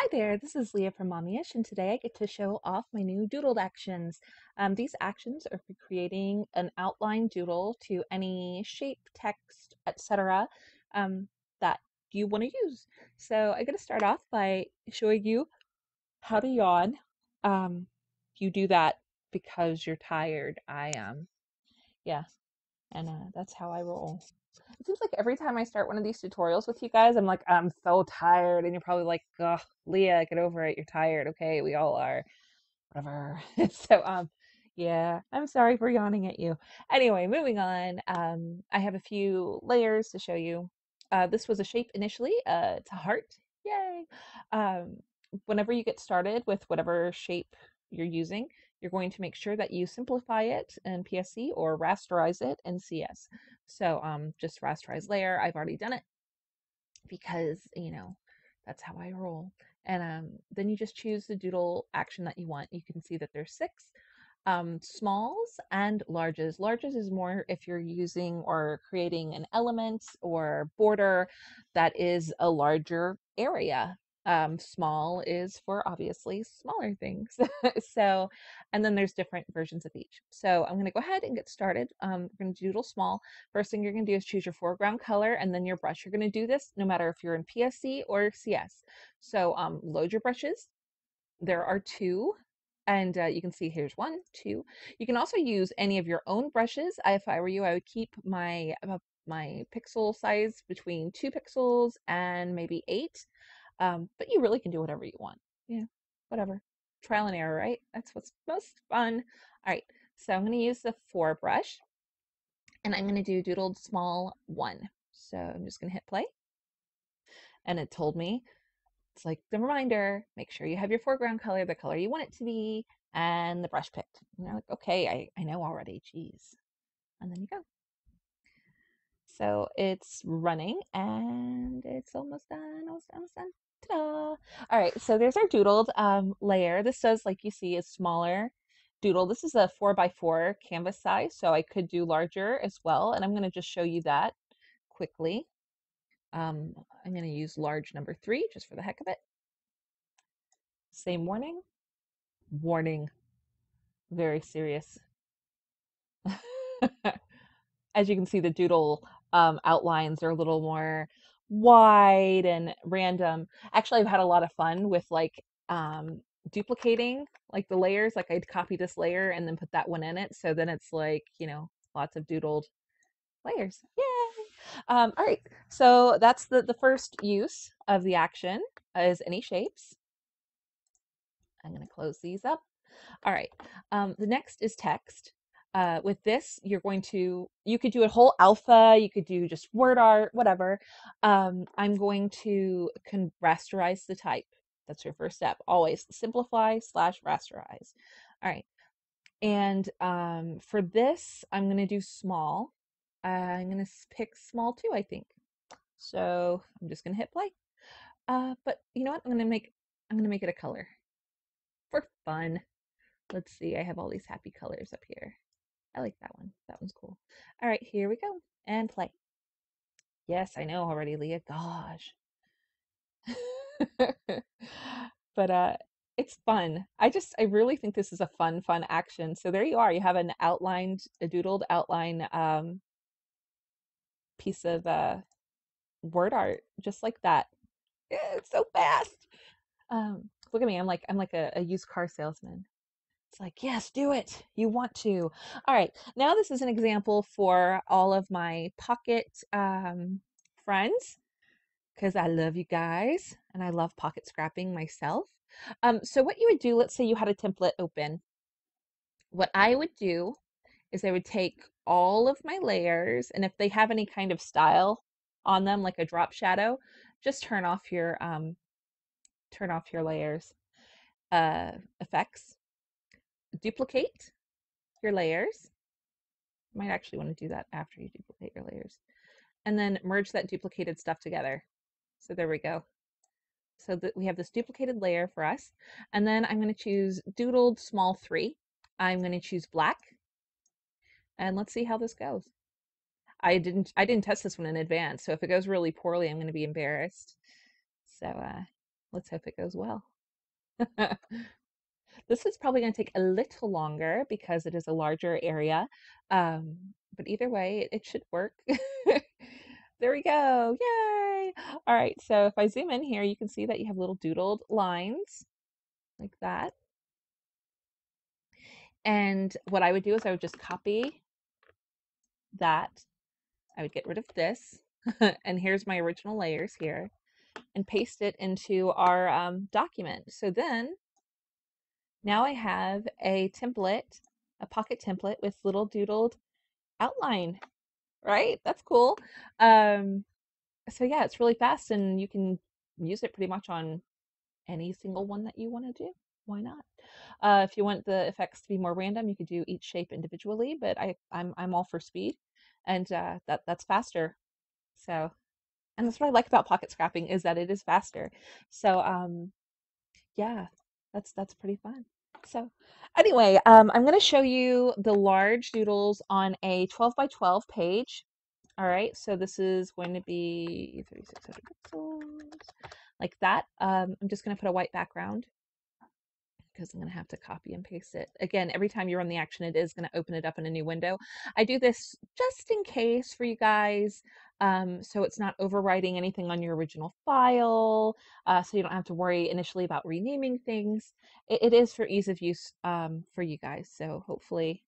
Hi there, this is Leah from Mommyish, and today I get to show off my new doodled actions. Um, these actions are for creating an outline doodle to any shape, text, etc. Um, that you want to use. So I'm going to start off by showing you how to yawn. Um, you do that because you're tired. I am. Um, yeah, and uh, that's how I roll it seems like every time I start one of these tutorials with you guys, I'm like, I'm so tired. And you're probably like, ugh, Leah, get over it. You're tired. Okay, we all are. Whatever. so, um, yeah, I'm sorry for yawning at you. Anyway, moving on. Um, I have a few layers to show you. Uh, this was a shape initially. Uh, it's a heart. Yay. Um, whenever you get started with whatever shape you're using, you're going to make sure that you simplify it in PSE or rasterize it in CS. So um, just rasterize layer. I've already done it because, you know, that's how I roll. And um, then you just choose the doodle action that you want. You can see that there's six um, smalls and larges. Larges is more if you're using or creating an element or border that is a larger area um, small is for obviously smaller things. so, and then there's different versions of each. So I'm going to go ahead and get started. Um, we're going to doodle small. First thing you're going to do is choose your foreground color and then your brush. You're going to do this no matter if you're in PSE or CS. So um, load your brushes. There are two and uh, you can see here's one, two. You can also use any of your own brushes. If I were you, I would keep my uh, my pixel size between two pixels and maybe eight. Um, but you really can do whatever you want. Yeah, whatever. Trial and error, right? That's what's most fun. All right, so I'm going to use the four brush and I'm going to do doodled small one. So I'm just going to hit play. And it told me, it's like the reminder, make sure you have your foreground color, the color you want it to be, and the brush picked. And you're like, okay, I, I know already, geez. And then you go. So it's running and it's almost done, almost done, almost done. Ta-da! All right, so there's our doodled um, layer. This does, like you see, is smaller doodle. This is a four by four canvas size, so I could do larger as well. And I'm going to just show you that quickly. Um, I'm going to use large number three just for the heck of it. Same warning. Warning. Very serious. As you can see, the doodle um, outlines are a little more wide and random. Actually, I've had a lot of fun with like um, duplicating like the layers. Like I'd copy this layer and then put that one in it. So then it's like, you know, lots of doodled layers. Yay! Um, all right, so that's the, the first use of the action is any shapes. I'm going to close these up. All right, um, the next is text uh, with this, you're going to, you could do a whole alpha, you could do just word art, whatever. Um, I'm going to con- rasterize the type. That's your first step. Always simplify slash rasterize. All right. And um, for this, I'm going to do small. Uh, I'm going to pick small too, I think. So I'm just going to hit play. Uh, but you know what? I'm going to make, I'm going to make it a color for fun. Let's see. I have all these happy colors up here. I like that one. That one's cool. All right, here we go. And play. Yes, I know already, Leah. Gosh. but uh it's fun. I just I really think this is a fun fun action. So there you are. You have an outlined a doodled outline um piece of uh word art just like that. It's so fast. Um look at me. I'm like I'm like a, a used car salesman. Like, yes, do it. You want to. All right. Now, this is an example for all of my pocket um, friends because I love you guys and I love pocket scrapping myself. Um, so, what you would do, let's say you had a template open. What I would do is I would take all of my layers, and if they have any kind of style on them, like a drop shadow, just turn off your um, turn off your layers uh, effects duplicate your layers. You might actually want to do that after you duplicate your layers. And then merge that duplicated stuff together. So there we go. So that we have this duplicated layer for us. And then I'm going to choose doodled small three. I'm going to choose black. And let's see how this goes. I didn't I didn't test this one in advance, so if it goes really poorly, I'm going to be embarrassed. So uh, Let's hope it goes well. This is probably going to take a little longer because it is a larger area. Um, but either way, it, should work. there we go. Yay! All right, so if I zoom in here, you can see that you have little doodled lines like that. And what I would do is I would just copy that. I would get rid of this. and here's my original layers here and paste it into our um, document. So then now I have a template, a pocket template with little doodled outline, right? That's cool. Um, so yeah, it's really fast and you can use it pretty much on any single one that you want to do. Why not? Uh, if you want the effects to be more random, you could do each shape individually, but I, I'm, I'm all for speed and uh, that, that's faster. So, and that's what I like about pocket scrapping is that it is faster. So, um, yeah, that's that's pretty fun. So anyway, um, I'm going to show you the large doodles on a 12 by 12 page. All right, so this is going to be 3600 pixels, like that. Um, I'm just going to put a white background because I'm going to have to copy and paste it. Again, every time you run the action, it is going to open it up in a new window. I do this just in case for you guys, um, so it's not overwriting anything on your original file, uh, so you don't have to worry initially about renaming things. it, it is for ease of use um, for you guys, so hopefully,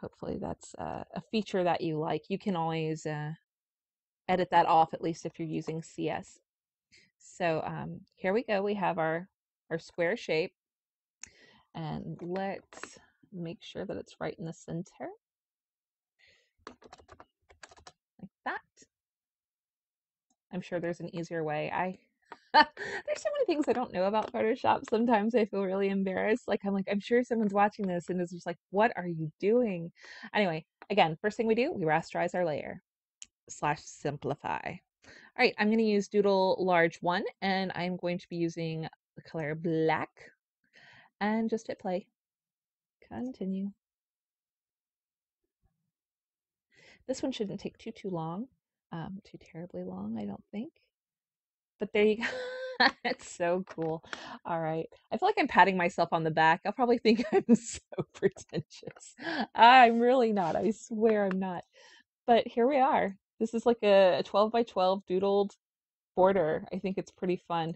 hopefully that's uh, a feature that you like. You can always uh, edit that off, at least if you're using CS. So um, here we go. We have our our square shape and let's make sure that it's right in the center like that I'm sure there's an easier way. I there's so many things I don't know about Photoshop. Sometimes I feel really embarrassed. Like I'm like I'm sure someone's watching this and is just like what are you doing? Anyway again first thing we do we rasterize our layer slash simplify. All right, I'm going to use Doodle Large 1, and I'm going to be using the color black. And just hit play. Continue. This one shouldn't take too, too long, um, too terribly long, I don't think. But there you go. it's so cool. All right. I feel like I'm patting myself on the back. I'll probably think I'm so pretentious. I'm really not. I swear I'm not. But here we are. This is like a 12 by 12 doodled border. I think it's pretty fun.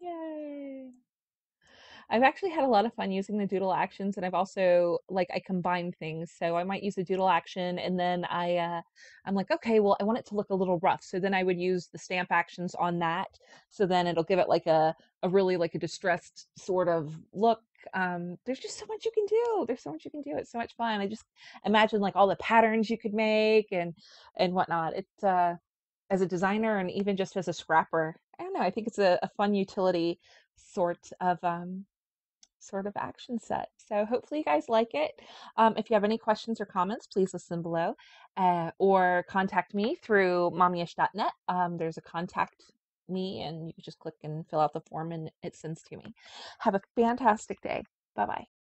Yay. I've actually had a lot of fun using the doodle actions and I've also like I combine things. So I might use a doodle action and then I uh I'm like, okay, well I want it to look a little rough. So then I would use the stamp actions on that. So then it'll give it like a a really like a distressed sort of look. Um there's just so much you can do. There's so much you can do. It's so much fun. I just imagine like all the patterns you could make and and whatnot. It uh as a designer and even just as a scrapper, I don't know, I think it's a, a fun utility sort of um sort of action set. So hopefully you guys like it. Um, if you have any questions or comments, please listen below uh, or contact me through mommyish.net. Um, there's a contact me and you can just click and fill out the form and it sends to me. Have a fantastic day. Bye bye.